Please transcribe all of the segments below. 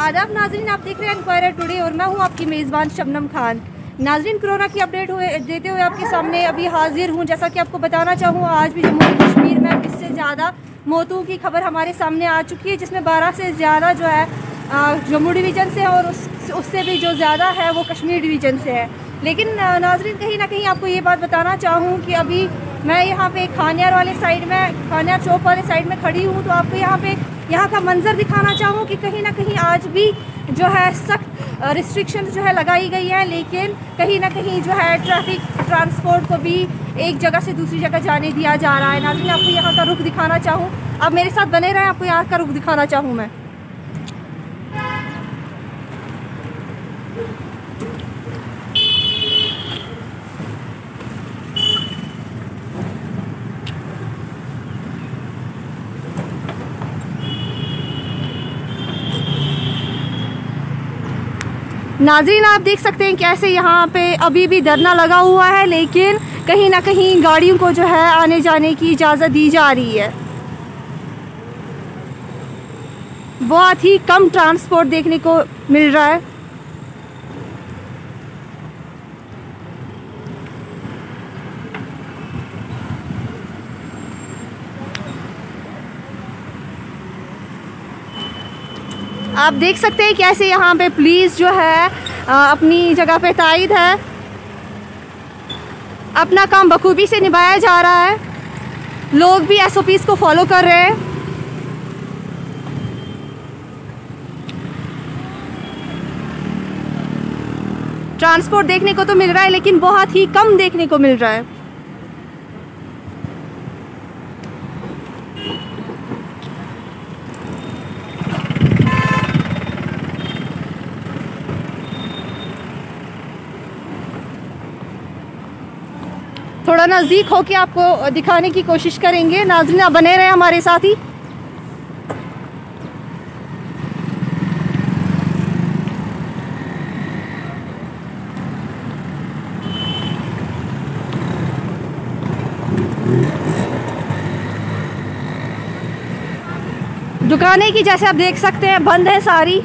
आदाब नाजरीन, आप देख रहे हैं इंक्वायरर टुडे और मैं हूँ आपकी मेज़बान शबनम खान। नाजरीन, कोरोना की अपडेट हुए देते हुए आपके सामने अभी हाजिर हूँ। जैसा कि आपको बताना चाहूँ, आज भी जम्मू कश्मीर में इससे ज़्यादा मौतों की खबर हमारे सामने आ चुकी है, जिसमें बारह से ज़्यादा जो है जम्मू डिवीज़न से है और उस उससे भी जो ज़्यादा है, वो कश्मीर डिवीज़न से है। लेकिन नाजरीन, कहीं ना कहीं आपको ये बात बताना चाहूँ कि अभी मैं यहाँ पे खानियार वाले साइड में, खानियार चौक वाले साइड में खड़ी हूँ तो आपको यहाँ पे यहाँ का मंज़र दिखाना चाहूँ कि कहीं ना कहीं आज भी जो है सख्त रिस्ट्रिक्शन जो है लगाई गई है, लेकिन कहीं ना कहीं जो है ट्रैफ़िक ट्रांसपोर्ट को भी एक जगह से दूसरी जगह जाने दिया जा रहा है। नाजिन आपको यहाँ का रुख दिखाना चाहूँ। आप मेरे साथ बने रहें, आपको यहाँ का रुख दिखाना चाहूँ मैं। नाजरीन, आप देख सकते हैं कैसे यहाँ पे अभी भी धरना लगा हुआ है, लेकिन कहीं ना कहीं गाड़ियों को जो है आने जाने की इजाज़त दी जा रही है। बहुत ही कम ट्रांसपोर्ट देखने को मिल रहा है। आप देख सकते हैं कैसे यहाँ पे पुलिस जो है अपनी जगह पे तायद है। अपना काम बखूबी से निभाया जा रहा है। लोग भी एस को फॉलो कर रहे हैं। ट्रांसपोर्ट देखने को तो मिल रहा है, लेकिन बहुत ही कम देखने को मिल रहा है। थोड़ा नज़दीक होके आपको दिखाने की कोशिश करेंगे। नाजरीन, आप बने रहे हमारे साथ ही। दुकानें की जैसे आप देख सकते हैं, बंद है सारी।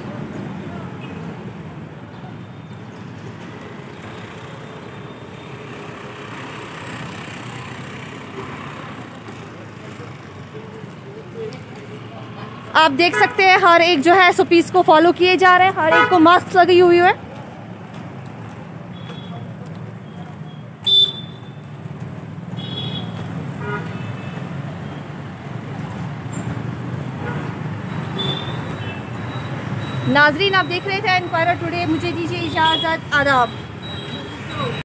आप देख सकते हैं, हर एक जो है सुपीस को फॉलो किए जा रहे हैं, हर एक को मास्क लगी हुई है। नाजरीन, आप देख रहे थे इंक्वायरर टुडे मुझे दीजिए इजाज़त, आदाब।